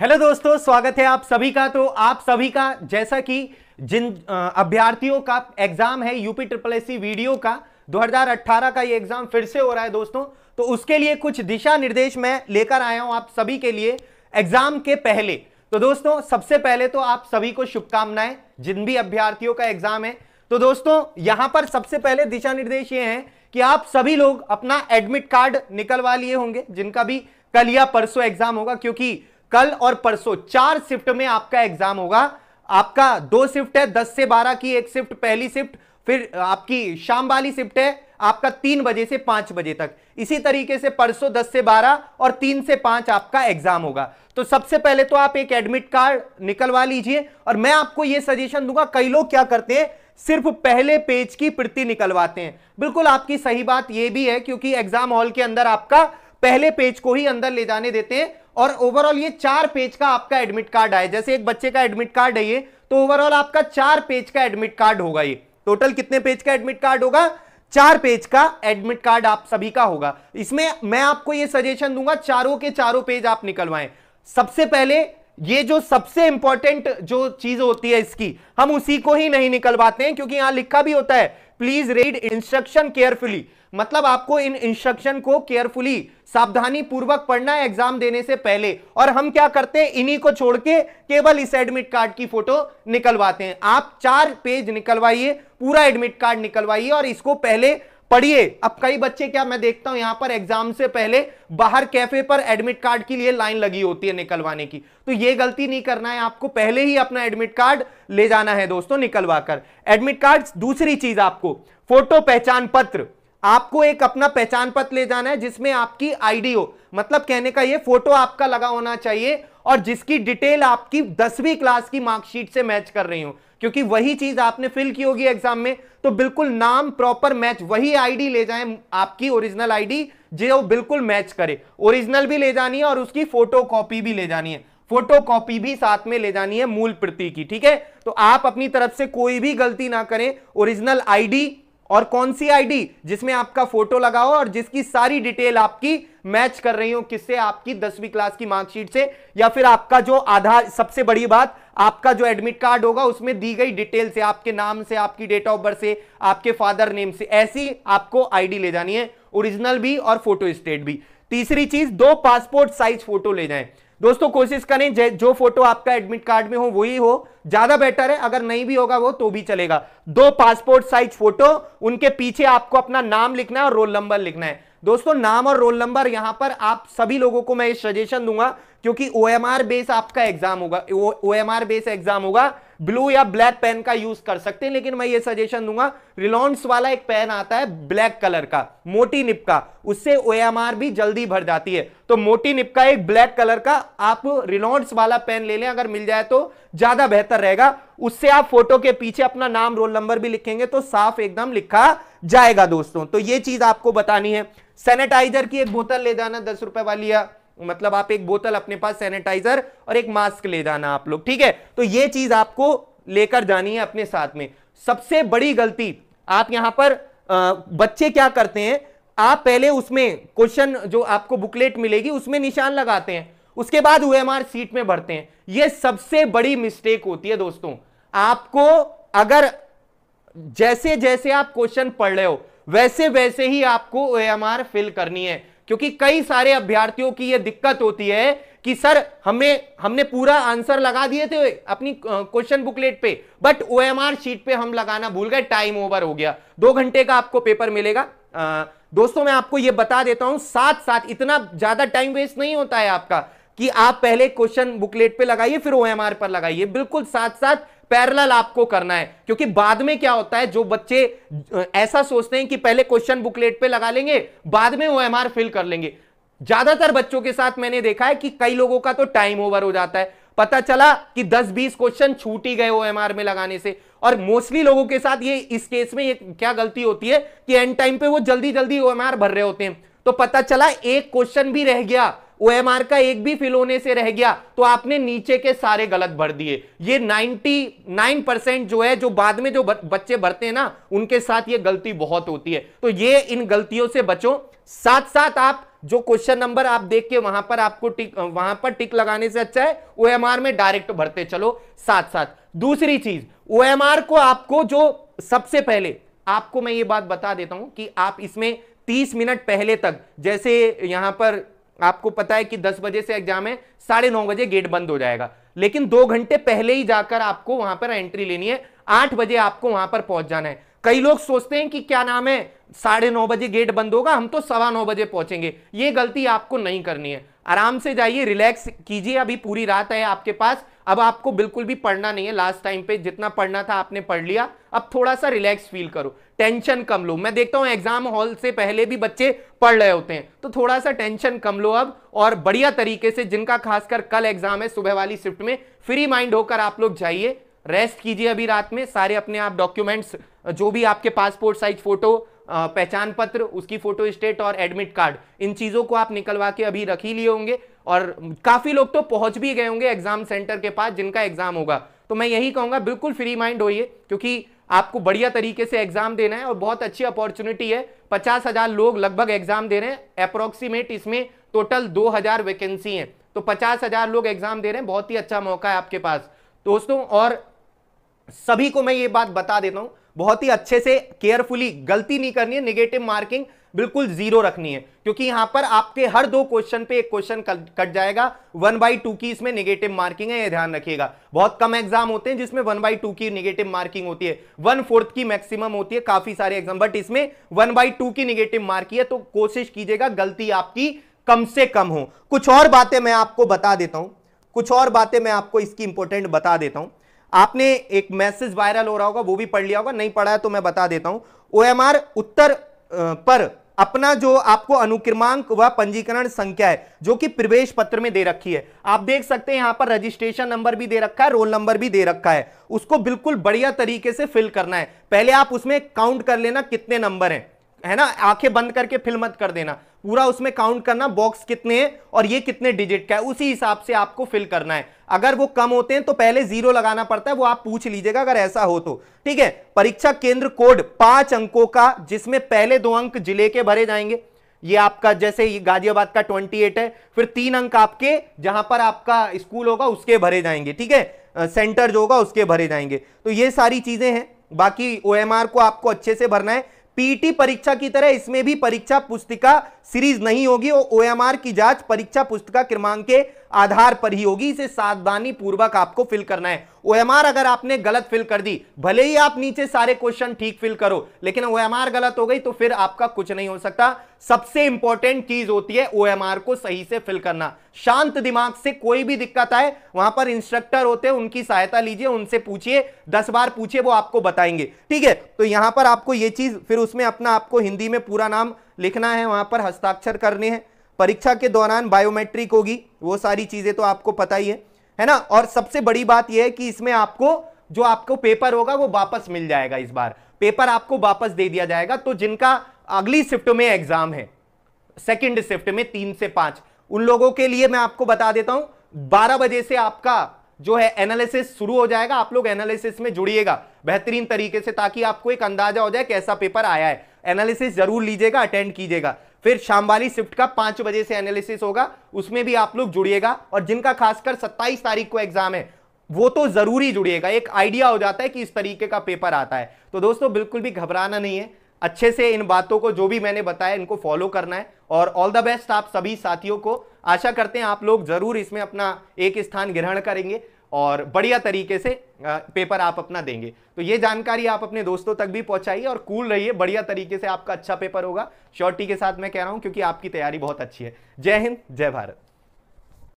Hello दोस्तों, स्वागत है आप सभी का। तो आप सभी का, जैसा कि जिन अभ्यर्थियों का एग्ज़ाम है यूपी ट्रिपल एस वीडियो का 2018 का ये एग्ज़ाम फिर से हो रहा है दोस्तों। तो उसके लिए कुछ दिशा निर्देश मैं लेकर आया हूँ आप सभी के लिए एग्ज़ाम के पहले। तो दोस्तों, सबसे पहले तो आप सभी को शुभकामनाएँ, जिन भी अभ्यर्थियों का एग्ज़ाम है। तो दोस्तों, यहाँ पर सबसे पहले दिशा निर्देश ये हैं कि आप सभी लोग अपना एडमिट कार्ड निकलवा लिए होंगे, जिनका भी कल या परसों एग्ज़ाम होगा, क्योंकि कल और परसों चार शिफ्ट में आपका एग्ज़ाम होगा। आपका दो शिफ्ट है, दस से बारह की एक शिफ्ट, पहली शिफ्ट, फिर आपकी शाम वाली शिफ्ट है, आपका तीन बजे से पाँच बजे तक। इसी तरीके से परसों दस से बारह और तीन से पाँच आपका एग्ज़ाम होगा। तो सबसे पहले तो आप एक एडमिट कार्ड निकलवा लीजिए और मैं आपको यह सजेशन दूँगा, कई लोग क्या करते हैं, सिर्फ़ पहले पेज की प्रति निकलवाते हैं। बिल्कुल आपकी सही बात यह भी है, क्योंकि एग्ज़ाम हॉल के अंदर आपका पहले पेज को ही अंदर ले जाने देते हैं। और ओवरऑल ये चार पेज का आपका एडमिट कार्ड आए जैसे एक बच्चे का एडमिट कार्ड है ये तो ओवरऑल आपका चार पेज का एडमिट कार्ड होगा ये। टोटल कितने पेज का एडमिट कार्ड होगा? चार पेज का एडमिट कार्ड आप सभी का होगा। इसमें मैं आपको ये सजेशन दूँगा, चारों के चारों पेज आप निकलवाएँ। सबसे पहले ये जो सबसे इंपॉर्टेंट जो चीज़ होती है इसकी, हम उसी को ही नहीं निकलवाते हैं, क्योंकि यहाँ लिखा भी होता है प्लीज़ रीड इंस्ट्रक्शन केयरफुली मतलब आपको इन इंस्ट्रक्शन को केयरफुली सावधानी पूर्वक पढ़ना है एग्ज़ाम देने से पहले। और हम क्या करते हैं? इन्हीं को छोड़ के केवल इस एडमिट कार्ड की फ़ोटो निकलवाते हैं। आप चार पेज निकलवाइए, पूरा एडमिट कार्ड निकलवाइए और इसको पहले पढ़िए। अब कई बच्चे क्या, मैं देखता हूँ यहाँ पर एग्ज़ाम से पहले बाहर कैफ़े पर एडमिट कार्ड के लिए लाइन लगी होती है निकलवाने की। तो ये गलती नहीं करना है, आपको पहले ही अपना एडमिट कार्ड ले जाना है दोस्तों निकलवा कर एडमिट कार्ड दूसरी चीज़ आपको फ़ोटो पहचान पत्र। आपको एक अपना पहचान पत्र ले जाना है जिसमें आपकी आईडी हो। मतलब कहने का ये, फ़ोटो आपका लगा होना चाहिए और जिसकी डिटेल आपकी दसवीं क्लास की मार्कशीट से मैच कर रही हो। क्योंकि वही चीज़ आपने फिल की होगी एग्ज़ाम में तो बिल्कुल नाम प्रॉपर मैच, वही आईडी ले जाएँ आपकी ओरिजिनल आईडी जो बिल्कुल मैच करे। ओरिजिनल भी ले जानी है और उसकी फ़ोटो कॉपी भी ले जानी है। फ़ोटो कॉपी भी साथ में ले जानी है मूल प्रति की, ठीक है? तो आप अपनी तरफ़ से कोई भी गलती ना करें। ओरिजिनल आईडी और कौन सी आईडी जिसमें आपका फ़ोटो लगा हो और जिसकी सारी डिटेल आपकी मैच कर रही हो, किससे, आपकी दसवीं क्लास की मार्कशीट से, या फिर आपका जो आधार, सबसे बड़ी बात, आपका जो एडमिट कार्ड होगा, उसमें दी गई डिटेल से, आपके नाम से, आपकी डेट ऑफ़ बर्थ से, आपके फादर नेम से, ऐसी आपको आईडी ले जानी है ओरिजिनल भी और फ़ोटो स्टेट भी। तीसरी चीज़, दो पासपोर्ट साइज़ फ़ोटो ले जाएँ। दोस्तों, कोशिश करें, जो फ़ोटो आपका एडमिट कार्ड में हो, वही हो। ज़्यादा बेटर है, अगर नहीं भी होगा वो तो भी चलेगा। दो पासपोर्ट साइज़ फ़ोटो उनके पीछे आपको अपना नाम लिखना है और रोल नंबर लिखना है। दोस्तों, नाम और रोल नंबर यहाँ पर आप सभी लोगों को मैं सजेशन दूँगा, क्योंकि ओएमआर बेस आपका एग्ज़ाम होगा ओ बेस एग्ज़ाम होगा। ब्लू या ब्लैक पेन का यूज़ कर सकते हैं, लेकिन मैं ये सजेशन दूँगा, रिलॉन्स वाला एक पेन आता है ब्लैक कलर का, मोटी निप का, उससे ओएमआर भी जल्दी भर जाती है। तो मोटी निप का एक ब्लैक कलर का, आप रिलॉन्स वाला पेन ले लें, अगर मिल जाए तो ज़्यादा बेहतर रहेगा। उससे आप फ़ोटो के पीछे अपना नाम, रोल नंबर भी लिखेंगे तो साफ़ एकदम लिखा जाएगा दोस्तों। तो ये चीज़ आपको बतानी है। सैनिटाइजर की एक बोतल ले जाना, दस रुपए वाली या मतलब आप एक बोतल अपने पास सैनिटाइजर और एक मास्क ले जाना आप लोग ठीक है? तो ये चीज़ आपको लेकर जानी है अपने साथ में। सबसे बड़ी गलती आप यहाँ पर आ, बच्चे क्या करते हैं? आप पहले उसमें क्वेश्चन जो आपको बुकलेट मिलेगी उसमें निशान लगाते हैं। उसके बाद ओएमआर सीट में भरते हैं। यह सबसे बड़ी मिस्टेक होती है दोस्तों। आपको अगर जैसे जैसे आप क्वेश्चन पढ़ रहे हो वैसे वैसे ही आपको ओएमआर फिल करनी है। क्योंकि कई सारे अभ्यर्थियों की यह दिक्कत होती है कि सर हमें हमने पूरा आंसर लगा दिए थे अपनी क्वेश्चन बुकलेट पे बट ओएमआर शीट पे हम लगाना भूल गए टाइम ओवर हो गया। दो घंटे का आपको पेपर मिलेगा। आ, दोस्तों मैं आपको यह बता देता हूँ साथ साथ इतना ज़्यादा टाइम वेस्ट नहीं होता है आपका कि आप पहले क्वेश्चन बुकलेट पे लगाइए फिर ओएमआर पर लगाइए। बिल्कुल साथ साथ पैरेलल आपको करना है। क्योंकि बाद में क्या होता है, जो बच्चे ऐसा सोचते हैं कि पहले क्वेश्चन बुकलेट पे लगा लेंगे, बाद में ओएमआर फिल कर लेंगे। ज़्यादातर बच्चों के साथ मैंने देखा है कि कई लोगों का तो टाइम ओवर हो जाता है। पता चला कि 10-20 क्वेश्चन छूट ही गए ओएमआर में लगाने से। और मोस्टली लोगों के साथ ये, इस केस में ये क्या गलती होती है कि एंड टाइम पे वो जल्दी जल्दी ओएमआर भर रहे होते हैं। तो पता चला एक क्वेश्चन भी रह गया ओ का एक भी फिल होने से रह गया तो आपने नीचे के सारे गलत भर दिए। ये 99 परसेंट जो है, जो बाद में जो बच्चे भरते हैं ना, उनके साथ ये गलती बहुत होती है। तो ये इन गलतियों से बचो। साथ साथ आप जो क्वेश्चन नंबर आप देख के वहाँ पर आपको टिक, वहाँ पर टिक लगाने से अच्छा है ओएमआर में डायरेक्ट भरते चलो साथ साथ दूसरी चीज़ ओ को आपको जो सबसे पहले, आपको मैं ये बात बता देता हूँ कि आप इसमें 30 मिनट पहले तक, जैसे यहाँ पर आपको पता है कि 10 बजे से एग्ज़ाम है, साढ़े नौ बजे गेट बंद हो जाएगा। लेकिन दो घंटे पहले ही जाकर आपको वहाँ पर एंट्री लेनी है, आठ बजे आपको वहाँ पर पहुँच जाना है। कई लोग सोचते हैं कि क्या नाम है, साढ़े नौ बजे गेट बंद होगा, हम तो सवा नौ बजे पहुँचेंगे। ये गलती आपको नहीं करनी है। आराम से जाइए, रिलैक्स कीजिए, अभी पूरी रात है आपके पास। अब आपको बिल्कुल भी पढ़ना नहीं है, लास्ट टाइम पे जितना पढ़ना था आपने पढ़ लिया। अब थोड़ा सा रिलैक्स फील करो। टेंशन कम लो। मैं देखता हूँ एग्ज़ाम हॉल से पहले भी बच्चे पढ़ रहे होते हैं। तो थोड़ा सा टेंशन कम लो अब, और बढ़िया तरीके से जिनका खासकर कल एग्ज़ाम है, सुबह वाली शिफ्ट में, फ्री माइंड होकर आप लोग जाइए। रेस्ट कीजिए अभी रात में, सारे अपने आप डॉक्यूमेंट्स, जो भी आपके पासपोर्ट साइज़ फ़ोटो पहचान पत्र, उसकी फ़ोटो स्टेट और एडमिट कार्ड, इन चीज़ों को आप निकलवा के अभी रख ही लिए होंगे। और काफ़ी लोग तो पहुँच भी गए होंगे एग्ज़ाम सेंटर के पास जिनका एग्ज़ाम होगा। तो मैं यही कहूँगा, बिल्कुल फ्री माइंड होइए, क्योंकि आपको बढ़िया तरीके से एग्ज़ाम देना है और बहुत अच्छी अपॉर्चुनिटी है। पचास हज़ार लोग लगभग एग्ज़ाम दे रहे हैं। अप्रोक्सीमेट इसमें टोटल दो हज़ार वैकेंसी है। तो पचास हज़ार लोग एग्ज़ाम दे रहे हैं, बहुत ही अच्छा मौका है आपके पास। दोस्तों, और सभी को मैं ये बात बता देता हूँ बहुत ही अच्छे से केयरफुली गलती नहीं करनी है निगेटिव मार्किंग बिल्कुल ज़ीरो रखनी है। क्योंकि यहाँ पर आपके हर दो क्वेश्चन पे एक क्वेश्चन कट जाएगा। वन बाई टू की इसमें निगेटिव मार्किंग है, ये ध्यान रखिएगा। बहुत कम एग्ज़ाम होते हैं जिसमें वन बाई टू की निगेटिव मार्किंग होती है। वन फोर्थ की मैक्सिमम होती है, काफ़ी सारे एग्ज़ाम बट इसमें वन बाई टू की निगेटिव मार्किंग है तो कोशिश कीजिएगा गलती आपकी कम से कम हो। कुछ और बातें मैं आपको बता देता हूँ। कुछ और बातें मैं आपको इसकी इंपॉर्टेंट बता देता हूँ। आपने एक मैसेज वायरल हो रहा होगा, वो भी पढ़ लिया होगा, नहीं पढ़ा है तो मैं बता देता हूँ। ओएमआर उत्तर पर अपना जो आपको अनुक्रमांक व पंजीकरण संख्या है, जो कि प्रवेश पत्र में दे रखी है, आप देख सकते हैं यहाँ पर रजिस्ट्रेशन नंबर भी दे रखा है रोल नंबर भी दे रखा है। उसको बिल्कुल बढ़िया तरीके से फिल करना है। पहले आप उसमें काउंट कर लेना कितने नंबर हैं। है ना? आँखें बंद करके फिल मत कर देना। पूरा उसमें काउंट करना बॉक्स कितने हैं और ये कितने डिजिट का है। उसी हिसाब से आपको फिल करना है। अगर वो कम होते हैं तो पहले ज़ीरो लगाना पड़ता है, वो आप पूछ लीजिएगा अगर ऐसा हो तो। ठीक है? परीक्षा केंद्र कोड पाँच अंकों का, जिसमें पहले दो अंक ज़िले के भरे जाएँगे। ये आपका जैसे ये गाजियाबाद का 28 है, फिर तीन अंक आपके जहाँ पर आपका स्कूल होगा, उसके भरे जाएँगे। ठीक है? सेंटर जो होगा, उसके भरे जाएँगे। तो ये सारी चीज़ें हैं। बाकी ओएमआर को आपको अच्छे से भरना है। पीटी परीक्षा की तरह इसमें भी परीक्षा पुस्तिका सीरीज़ नहीं होगी और ओएमआर की जाँच परीक्षा पुस्तिका क्रमांक के आधार पर ही होगी। इसे सावधानी पूर्वक आपको फिल करना है। ओएमआर अगर आपने गलत फिल कर दी, भले ही आप नीचे सारे क्वेश्चन ठीक फिल करो, लेकिन ओएमआर गलत हो गई तो फिर आपका कुछ नहीं हो सकता। सबसे इंपॉर्टेंट चीज़ होती है ओएमआर को सही से फिल करना। शांत दिमाग से कोई भी दिक्कत आए, वहाँ पर इंस्ट्रक्टर होते हैं, उनकी सहायता लीजिए, उनसे पूछिए, दस बार पूछिए, वो आपको बताएँगे। ठीक है तो यहाँ पर आपको ये चीज़, फिर उसमें अपना आपको हिंदी में पूरा नाम लिखना है, वहाँ पर हस्ताक्षर करने हैं। परीक्षा के दौरान बायोमेट्रिक होगी, वो सारी चीज़ें तो आपको पता ही है है ना? और सबसे बड़ी बात यह है कि इसमें आपको, जो आपको पेपर होगा, वो वापस मिल जाएगा इस बार। पेपर आपको वापस दे दिया जाएगा तो जिनका अगली शिफ्ट में एग्ज़ाम है सेकंड शिफ्ट में तीन से पाँच, उन लोगों के लिए मैं आपको बता देता हूँ, बारह बजे से आपका जो है एनालिसिस शुरू हो जाएगा, आप लोग एनालिसिस में जुड़िएगा, बेहतरीन तरीके से ताकि आपको एक अंदाज़ा हो जाए कैसा पेपर आया है। एनालिसिस ज़रूर लीजिएगा अटेंड कीजिएगा। फिर शाम वाली शिफ्ट का पाँच बजे से एनालिसिस होगा, उसमें भी आप लोग जुड़िएगा, और जिनका खासकर सत्ताईस तारीख को एग्ज़ाम है, वो तो ज़रूरी जुड़िएगा। एक आइडिया हो जाता है कि इस तरीके का पेपर आता है। तो दोस्तों, बिल्कुल भी घबराना नहीं है। अच्छे से इन बातों को जो भी मैंने बताया, इनको फॉलो करना है, और ऑल द बेस्ट आप सभी साथियों को। आशा करते हैं आप लोग ज़रूर इसमें अपना एक स्थान ग्रहण करेंगे। और बढ़िया तरीके से पेपर आप अपना देंगे। तो ये जानकारी आप अपने दोस्तों तक भी पहुंचाइए और कूल रहिए, बढ़िया तरीके से आपका अच्छा पेपर होगा। श्योरिटी के साथ मैं कह रहा हूँ, क्योंकि आपकी तैयारी बहुत अच्छी है। जय हिंद, जय भारत।